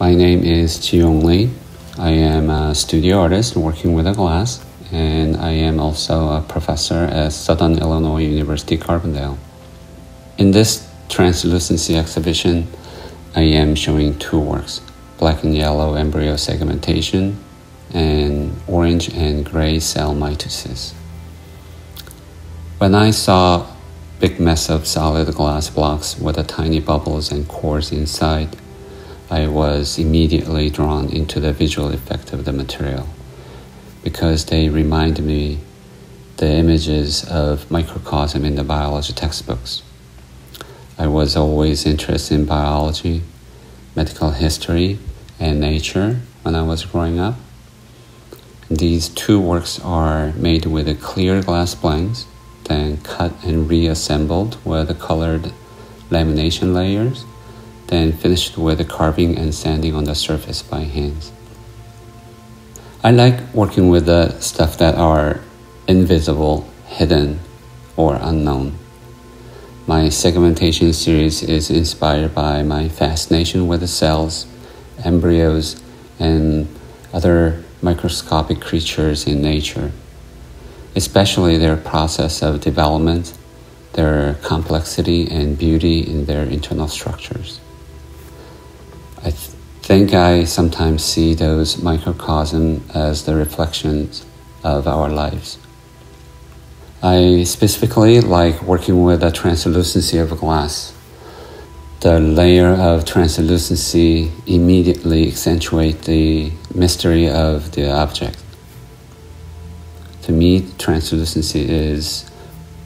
My name is Jiyong Lee. I am a studio artist working with a glass, and I am also a professor at Southern Illinois University Carbondale. In this translucency exhibition, I am showing two works black and yellow embryo segmentation and orange and gray cell mitosis. When I saw big mess of solid glass blocks with the tiny bubbles and cores inside, I was immediately drawn into the visual effect of the material because they remind me the images of microcosm in the biology textbooks. I was always interested in biology, medical history, and nature when I was growing up. These two works are made with a clear glass blanks then cut and reassembled with the colored lamination layers, then finished with the carving and sanding on the surface by hands. I like working with the stuff that are invisible, hidden, or unknown. My segmentation series is inspired by my fascination with the cells, embryos, and other microscopic creatures in nature especially their process of development, their complexity and beauty in their internal structures. I th- think I sometimes see those microcosms as the reflections of our lives. I specifically like working with the translucency of glass. The layer of translucency immediately accentuates the mystery of the object to me, translucency is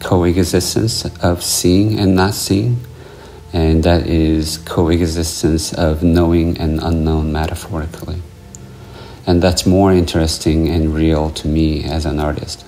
coexistence of seeing and not seeing, and that is coexistence of knowing and unknown metaphorically. And that's more interesting and real to me as an artist.